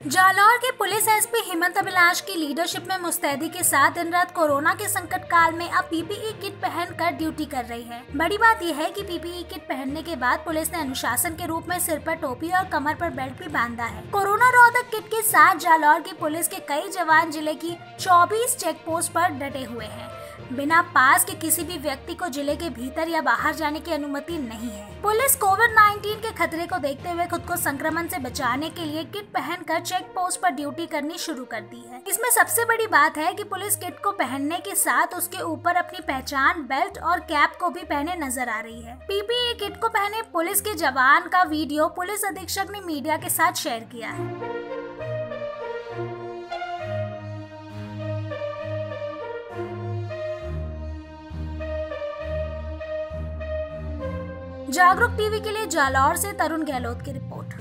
जालौर के police SP Hemant Abhilash की leadership में मुस्तैदी के साथ दिन रात कोरोना के संकट काल में अब पीपीई किट पहनकर ड्यूटी कर रही है। बड़ी बात यह है कि पीपीई किट पहनने के बाद पुलिस ने अनुशासन के रूप में सिर पर टोपी और कमर पर बेल्ट भी बांधा है। कोरोना रोधक किट के साथ जालौर की पुलिस के कई जवान ज़िले की चौबीस चेक पोस्ट आरोप डटे हुए है। बिना पास के किसी भी व्यक्ति को ज़िले के भीतर या बाहर जाने की अनुमति नहीं है। पुलिस कोविड 19 के खतरे को देखते हुए खुद को संक्रमण से बचाने के लिए किट पहनकर चेक पोस्ट पर ड्यूटी करनी शुरू कर दी है। इसमें सबसे बड़ी बात है कि पुलिस किट को पहनने के साथ उसके ऊपर अपनी पहचान, बेल्ट और कैप को भी पहने नज़र आ रही है। पीपीई किट को पहने पुलिस के जवान का वीडियो पुलिस अधीक्षक ने मीडिया के साथ शेयर किया है। जागरूक टीवी के लिए जालौर से तरुण गहलोत की रिपोर्ट।